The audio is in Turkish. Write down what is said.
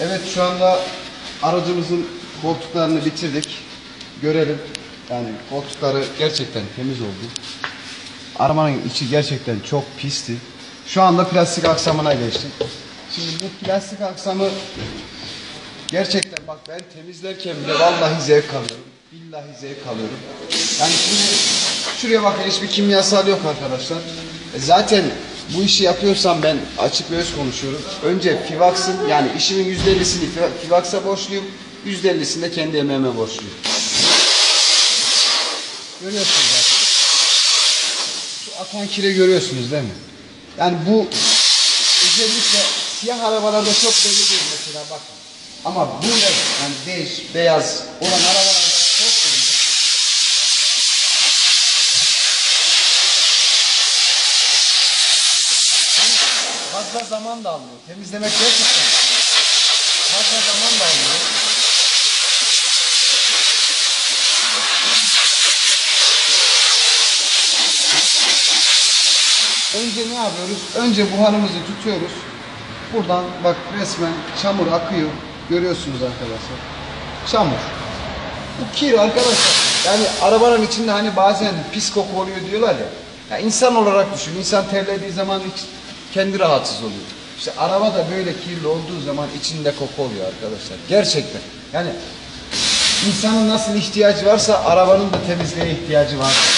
Evet şu anda aracımızın koltuklarını bitirdik. Görelim. Yani koltukları gerçekten temiz oldu. Arabanın içi gerçekten çok pisti. Şu anda plastik aksamına geçtik. Şimdi bu plastik aksamı gerçekten bak ben temizlerken bile vallahi zevk alıyorum. Billahi zevk alıyorum. Yani şimdi şuraya bakın hiçbir kimyasal yok arkadaşlar. E zaten bu işi yapıyorsam ben açık ve öz konuşuyorum. Önce Fivax'ın yani işimin %50'sini Fi- Fivax'a borçluyum. %50'sini de kendi emeğime borçluyum. Görüyorsunuz zaten. Şu akan kire görüyorsunuz değil mi? Yani bu özellikle siyah arabalarda çok bellidir mesela bakın. Ama bu ne? Yani beş, beyaz olan arabalarda çok belli. Fazla zaman da almıyor. Temizlemek gerçekten fazla zaman da almıyor. Önce ne yapıyoruz? Önce buharımızı tutuyoruz. Buradan bak resmen çamur akıyor. Görüyorsunuz arkadaşlar. Çamur. Bu kir arkadaşlar. Yani arabanın içinde hani bazen pis koku oluyor diyorlar ya. ya insan olarak düşün. İnsan terlediği zaman hiç kendi rahatsız oluyor. İşte araba da böyle kirli olduğu zaman içinde koku oluyor arkadaşlar. Gerçekten. Yani insanın nasıl ihtiyacı varsa arabanın da temizliğe ihtiyacı var.